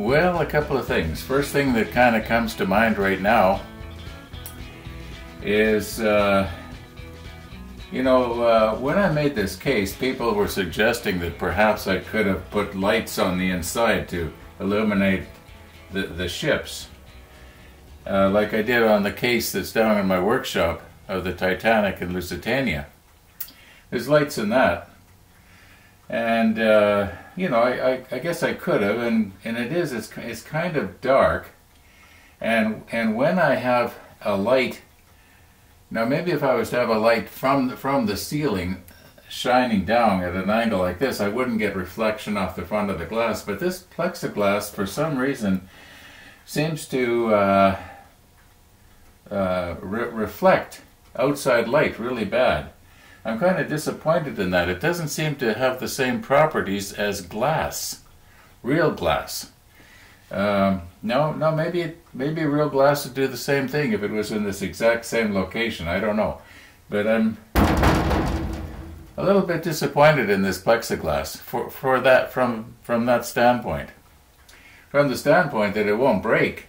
Well, a couple of things. First thing that kind of comes to mind right now is, uh, you know, uh, when I made this case, people were suggesting that perhaps I could have put lights on the inside to illuminate the, the ships, uh, like I did on the case that's down in my workshop of the Titanic and Lusitania. There's lights in that. And, uh, you know, I, I, I, guess I could have, and, and it is, it's, it's kind of dark. And, and when I have a light, now maybe if I was to have a light from the, from the ceiling shining down at an angle like this, I wouldn't get reflection off the front of the glass. But this plexiglass, for some reason, seems to uh, uh, re reflect outside light really bad. I'm kind of disappointed in that. It doesn't seem to have the same properties as glass, real glass. Um, no, no, maybe maybe real glass would do the same thing if it was in this exact same location. I don't know, but I'm a little bit disappointed in this plexiglass for for that from from that standpoint. From the standpoint that it won't break.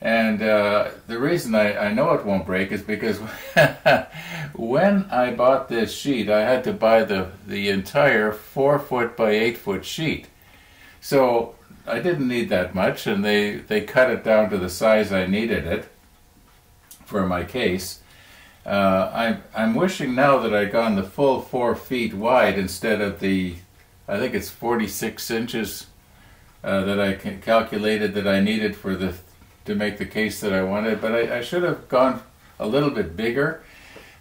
And uh, the reason I, I know it won't break is because when I bought this sheet, I had to buy the, the entire 4 foot by 8 foot sheet. So I didn't need that much, and they, they cut it down to the size I needed it for my case. Uh, I'm, I'm wishing now that I'd gone the full 4 feet wide instead of the, I think it's 46 inches uh, that I calculated that I needed for the to make the case that I wanted, but I, I should have gone a little bit bigger,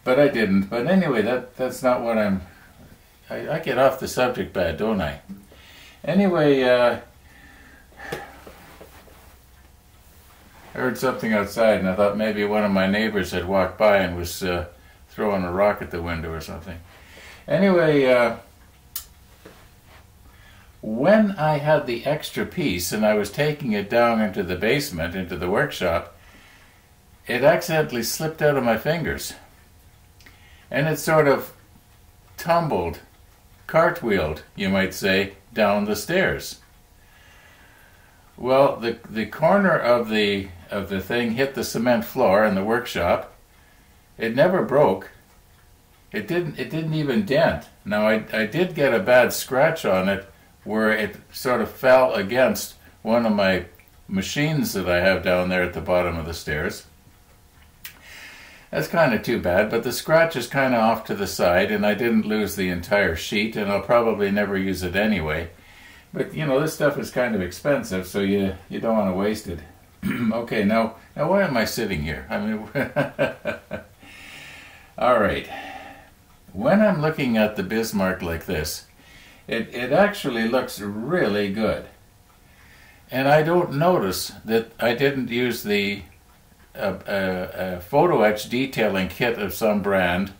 but I didn't. But anyway, that that's not what I'm. I, I get off the subject bad, don't I? Anyway, uh, I heard something outside, and I thought maybe one of my neighbors had walked by and was uh, throwing a rock at the window or something. Anyway. Uh, when I had the extra piece and I was taking it down into the basement, into the workshop, it accidentally slipped out of my fingers. And it sort of tumbled, cartwheeled, you might say, down the stairs. Well, the, the corner of the, of the thing hit the cement floor in the workshop. It never broke. It didn't, it didn't even dent. Now, I, I did get a bad scratch on it where it sort of fell against one of my machines that I have down there at the bottom of the stairs. That's kind of too bad, but the scratch is kind of off to the side, and I didn't lose the entire sheet, and I'll probably never use it anyway. But you know, this stuff is kind of expensive, so you you don't want to waste it. okay, now now why am I sitting here? I mean, all right. When I'm looking at the Bismarck like this, it, it actually looks really good. And I don't notice that I didn't use the uh, uh, photo etch detailing kit of some brand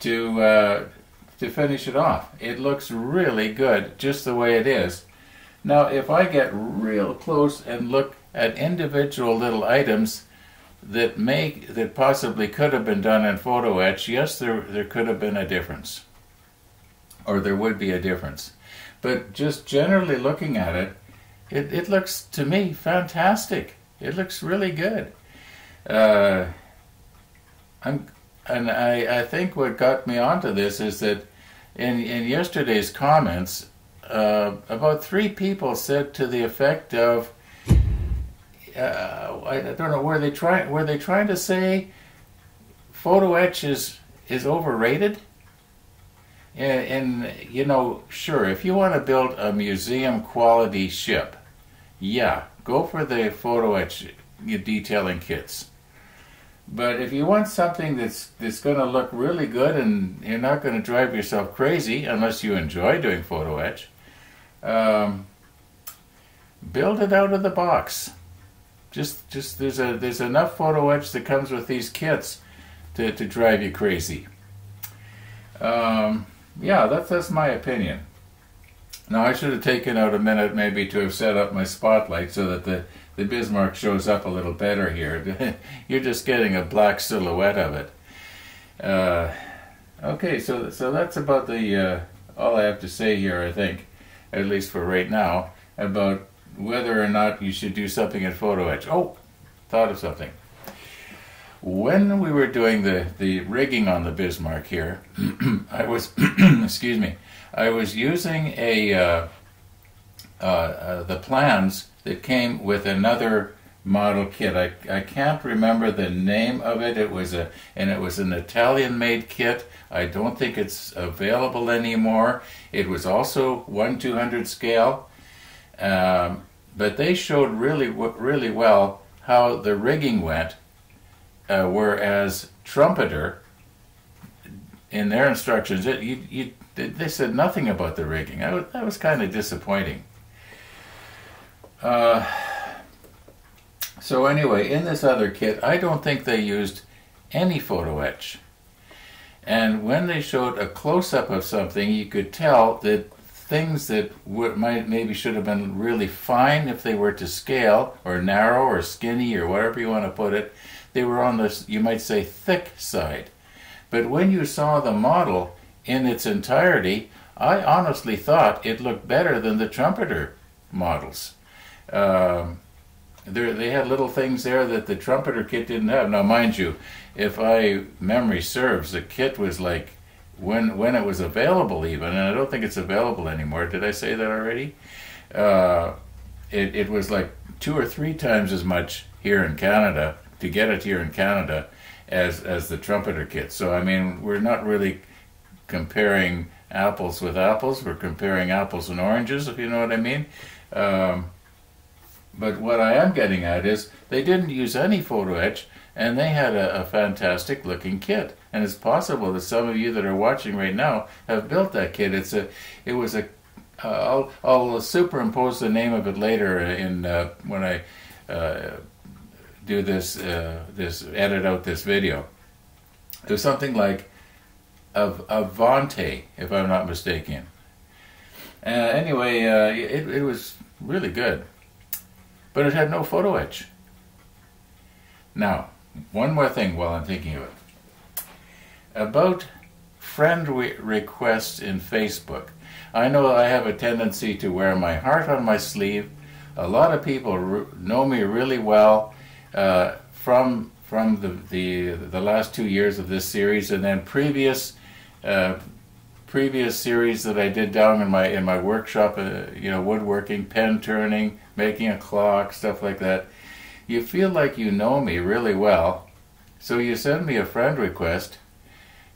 to uh, to finish it off. It looks really good just the way it is. Now if I get real close and look at individual little items that make that possibly could have been done in photo etch, yes there there could have been a difference or there would be a difference. But just generally looking at it, it, it looks to me fantastic. It looks really good. Uh, I'm, and I, I think what got me onto this is that in, in yesterday's comments, uh, about three people said to the effect of, uh, I, don't know, were they trying were they trying to say photo etch is, is overrated? And, and, you know, sure, if you want to build a museum quality ship, yeah, go for the photo etch detailing kits. But if you want something that's that's going to look really good and you're not going to drive yourself crazy unless you enjoy doing photo etch, um, build it out of the box. Just just there's a there's enough photo etch that comes with these kits to to drive you crazy. Um, yeah, that's that's my opinion. Now I should have taken out a minute maybe to have set up my spotlight so that the, the Bismarck shows up a little better here. You're just getting a black silhouette of it. Uh, okay, so so that's about the uh, all I have to say here. I think, at least for right now, about whether or not you should do something in photo etch. Oh, thought of something. When we were doing the, the rigging on the Bismarck here, I was, excuse me, I was using a uh, uh, uh, the plans that came with another model kit. I, I can't remember the name of it. It was a and it was an Italian made kit. I don't think it's available anymore. It was also one two hundred scale, um, but they showed really really well how the rigging went. Uh, whereas Trumpeter, in their instructions, it, you, you, they said nothing about the rigging. I that was kind of disappointing. Uh, so anyway, in this other kit, I don't think they used any photo etch. And when they showed a close-up of something, you could tell that things that would, might maybe should have been really fine if they were to scale, or narrow, or skinny, or whatever you want to put it, they were on the, you might say, thick side. But when you saw the model in its entirety, I honestly thought it looked better than the trumpeter models. Um, there, they had little things there that the trumpeter kit didn't have. Now, mind you, if I memory serves, the kit was like when when it was available, even, and I don't think it's available anymore. Did I say that already? Uh, it it was like two or three times as much here in Canada to get it here in Canada as as the trumpeter kit. So I mean, we're not really comparing apples with apples. We're comparing apples and oranges, if you know what I mean. Um, but what I am getting at is they didn't use any photo etch and they had a, a, fantastic looking kit. And it's possible that some of you that are watching right now have built that kit. It's a, it was a, will I'll superimpose the name of it later in uh, when I uh, do this, uh, this edit out this video. Was something like of Avante, if I'm not mistaken. Uh, anyway, uh, it, it was really good but it had no photo etch. Now, one more thing while I'm thinking of it. About friend re requests in Facebook. I know I have a tendency to wear my heart on my sleeve. A lot of people know me really well uh, from from the, the the last two years of this series, and then previous uh, previous series that I did down in my in my workshop. Uh, you know, woodworking, pen turning, making a clock, stuff like that. You feel like you know me really well, so you send me a friend request,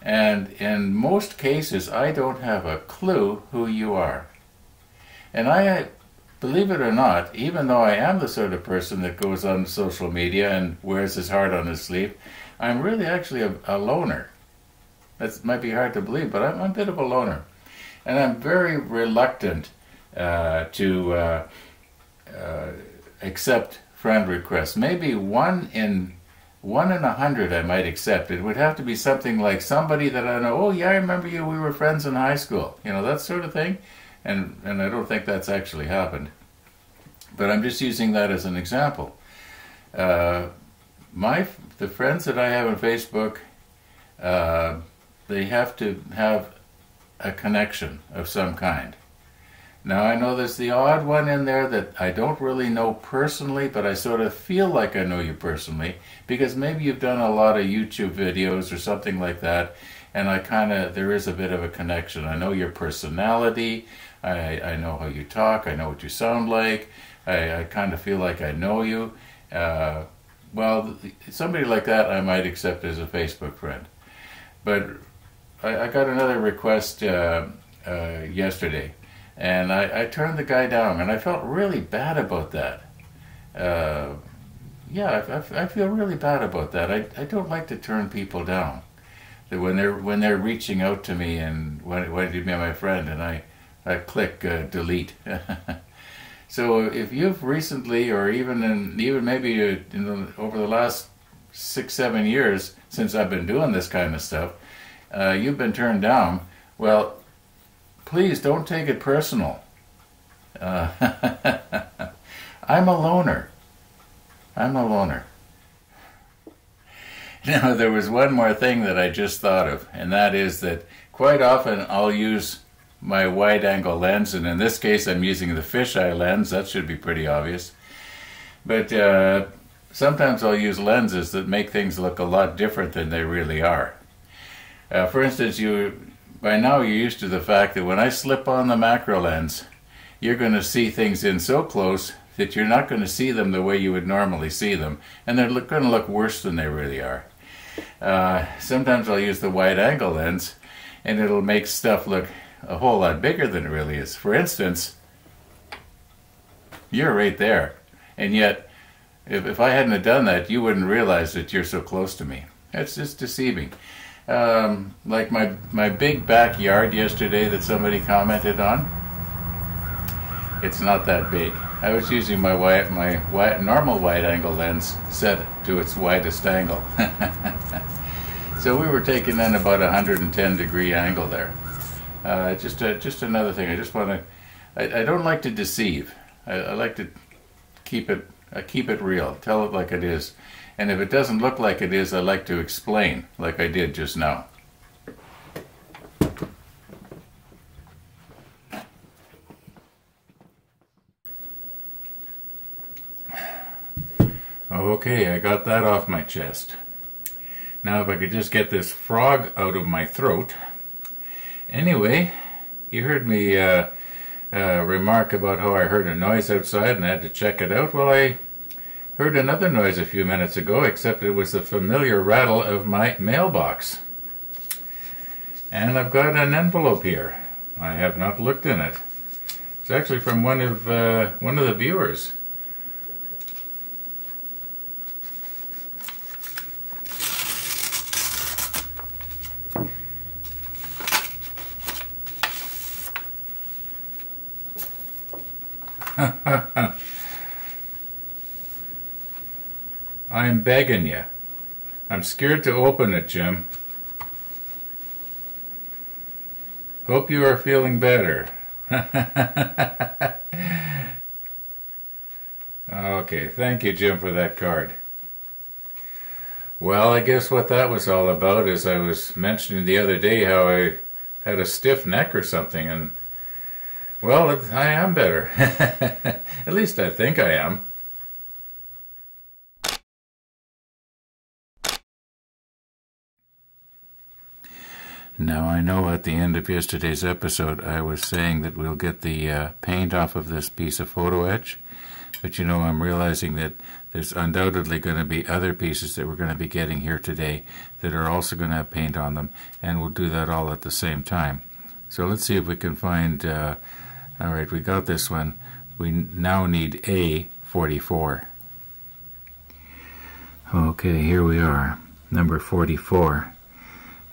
and in most cases, I don't have a clue who you are. And I, believe it or not, even though I am the sort of person that goes on social media and wears his heart on his sleeve, I'm really actually a, a loner. That might be hard to believe, but I'm, I'm, a bit of a loner. And I'm very reluctant uh, to uh, uh, accept friend requests. Maybe one in one in a hundred I might accept. It would have to be something like somebody that I know. Oh yeah, I remember you. We were friends in high school. You know that sort of thing. And and I don't think that's actually happened. But I'm just using that as an example. Uh, my the friends that I have on Facebook, uh, they have to have a connection of some kind. Now I know there's the odd one in there that I don't really know personally, but I sort of feel like I know you personally because maybe you've done a lot of YouTube videos or something like that, and I kind of there is a bit of a connection. I know your personality, I I know how you talk, I know what you sound like, I, I kind of feel like I know you. Uh, well, somebody like that I might accept as a Facebook friend, but I, I got another request uh, uh, yesterday and I, I, turned the guy down, and I felt really bad about that. Uh, yeah, I, I, feel really bad about that. I, I don't like to turn people down. When they're when they're reaching out to me and when when to be my friend, and I I click uh, delete. so if you've recently, or even in even maybe uh, in the, over the last six seven years since I've been doing this kind of stuff, uh, you've been turned down. Well, please don't take it personal. Uh, I'm a loner. I'm a loner. Now, there was one more thing that I just thought of, and that is that quite often I'll use my wide angle lens, and in this case I'm using the fisheye lens. That should be pretty obvious. But uh, sometimes I'll use lenses that make things look a lot different than they really are. Uh, for instance, you by now you're used to the fact that when I slip on the macro lens, you're going to see things in so close that you're not going to see them the way you would normally see them, and they're going to look worse than they really are. Uh, sometimes I'll use the wide angle lens, and it'll make stuff look a whole lot bigger than it really is. For instance, you're right there, and yet if, if I hadn't have done that, you wouldn't realize that you're so close to me. It's just deceiving. Um, like my my big backyard yesterday that somebody commented on. It's not that big. I was using my wide, my wide, normal wide angle lens set to its widest angle. so we were taking in about a 110 degree angle there. Uh, just a, just another thing. I just want to. I, I, don't like to deceive. I, I like to keep it uh, keep it real. Tell it like it is. And if it doesn't look like it is, I like to explain, like I did just now. Okay, I got that off my chest. Now if I could just get this frog out of my throat. Anyway, you heard me uh, uh, remark about how I heard a noise outside and had to check it out. Well, I heard another noise a few minutes ago, except it was the familiar rattle of my mailbox. And I've got an envelope here. I have not looked in it. It's actually from one of uh, one of the viewers. I'm begging you. I'm scared to open it, Jim. Hope you are feeling better. okay, thank you, Jim, for that card. Well, I guess what that was all about is I was mentioning the other day how I had a stiff neck or something, and well, I am better. At least I think I am. Now, I know at the end of yesterday's episode I was saying that we'll get the uh, paint off of this piece of photo etch, but you know, I'm realizing that there's undoubtedly going to be other pieces that we're going to be getting here today that are also going to have paint on them, and we'll do that all at the same time. So let's see if we can find. Uh, all right, we got this one. We now need A44. Okay, here we are, number 44.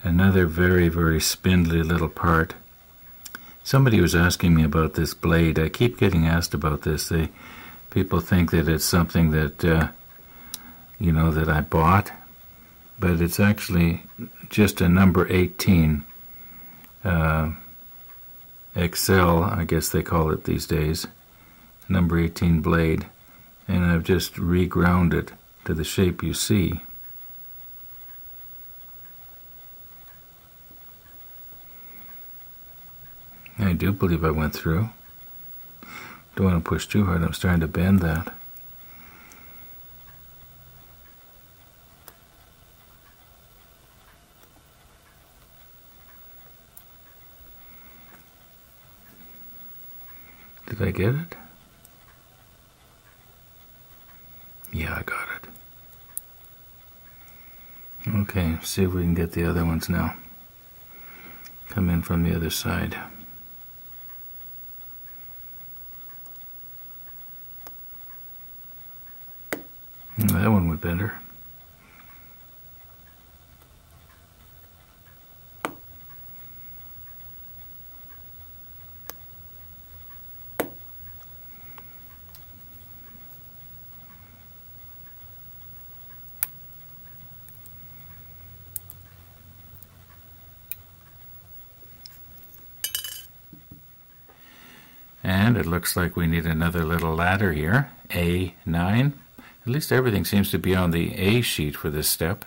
Another very, very spindly little part. Somebody was asking me about this blade. I keep getting asked about this. They, people think that it's something that, uh, you know, that I bought, but it's actually just a number 18. Uh, XL, I guess they call it these days, number 18 blade, and I've just reground it to the shape you see. I do believe I went through. Don't want to push too hard, I'm starting to bend that. Did I get it? Yeah, I got it. Okay, see if we can get the other ones now. Come in from the other side. That one went better. And it looks like we need another little ladder here, A9. At least everything seems to be on the A sheet for this step.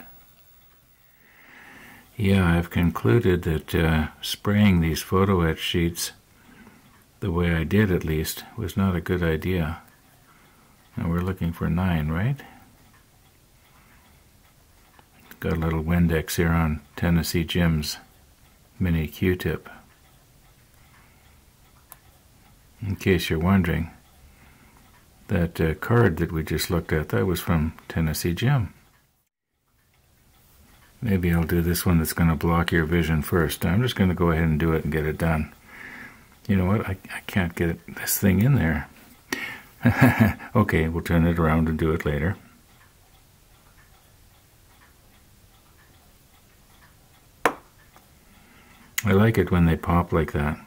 Yeah, I've concluded that uh, spraying these photo etch sheets, the way I did at least, was not a good idea. And we're looking for 9, right? Got a little Windex here on Tennessee Jim's mini Q-tip. In case you're wondering, that uh, card that we just looked at, that was from Tennessee Jim. Maybe I'll do this one that's going to block your vision first. I'm just going to go ahead and do it and get it done. You know what? I, I can't get this thing in there. okay, we'll turn it around and do it later. I like it when they pop like that.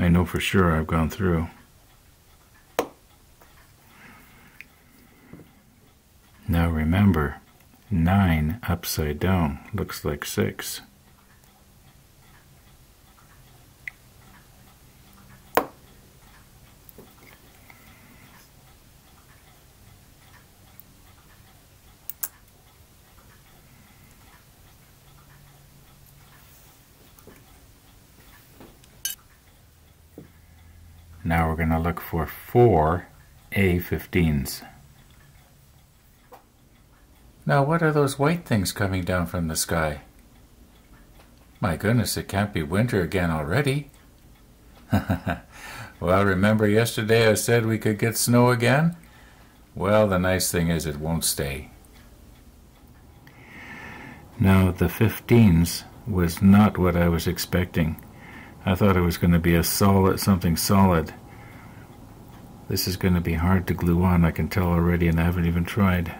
I know for sure I've gone through. Now remember, 9 upside down looks like 6. Now we're going to look for four A15s. Now what are those white things coming down from the sky? My goodness, it can't be winter again already. well, remember yesterday I said we could get snow again? Well, the nice thing is it won't stay. Now, the 15s was not what I was expecting. I thought it was going to be a solid, something solid. This is going to be hard to glue on, I can tell already, and I haven't even tried.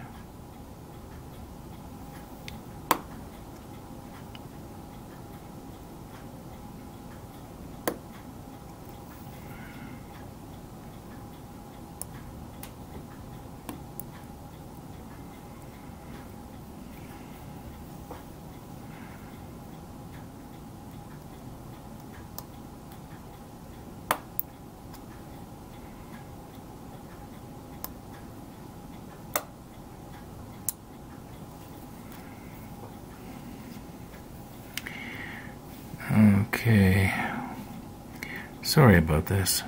Okay. Sorry about this.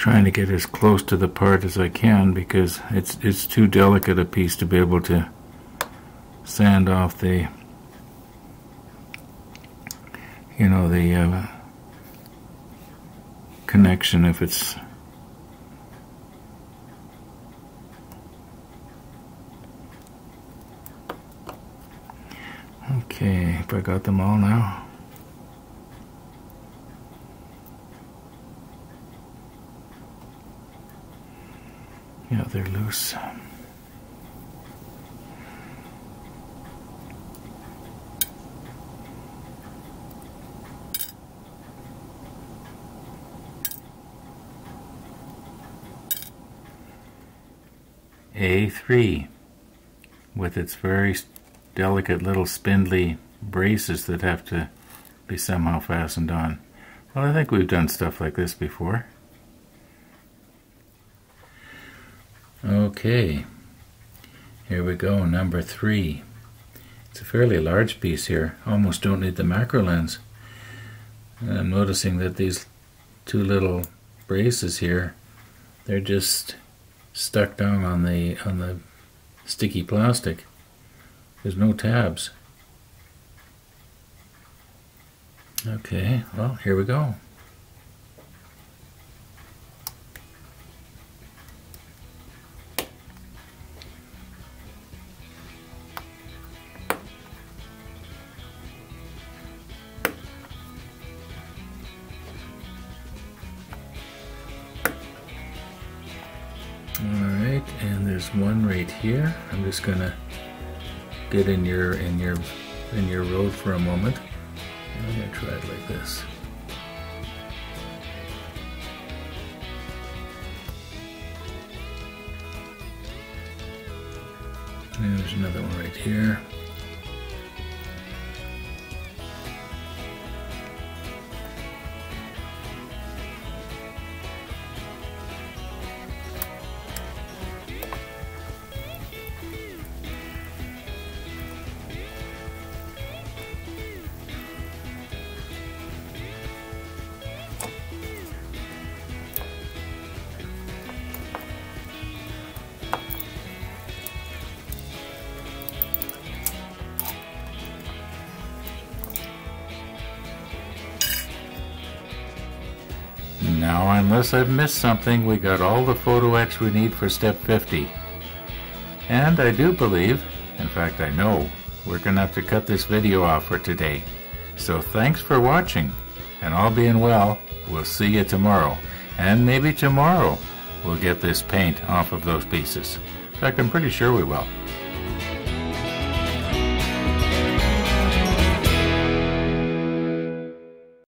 Trying to get as close to the part as I can because it's it's too delicate a piece to be able to sand off the you know the uh, connection if it's okay if I got them all now Yeah, they're loose. A3 with its very delicate little spindly braces that have to be somehow fastened on. Well, I think we've done stuff like this before. Okay, here we go, number three. It's a fairly large piece here, almost don't need the macro lens. And I'm noticing that these two little braces here, they're just stuck down on the on the sticky plastic. There's no tabs. Okay, well, here we go. Here. I'm just gonna get in your in your in your road for a moment. I'm gonna try it like this. There's another one right here. Now, unless I've missed something, we got all the photo etch we need for step 50. And I do believe, in fact I know, we're gonna have to cut this video off for today. So thanks for watching, and all being well, we'll see you tomorrow. And maybe tomorrow we'll get this paint off of those pieces. In fact, I'm pretty sure we will.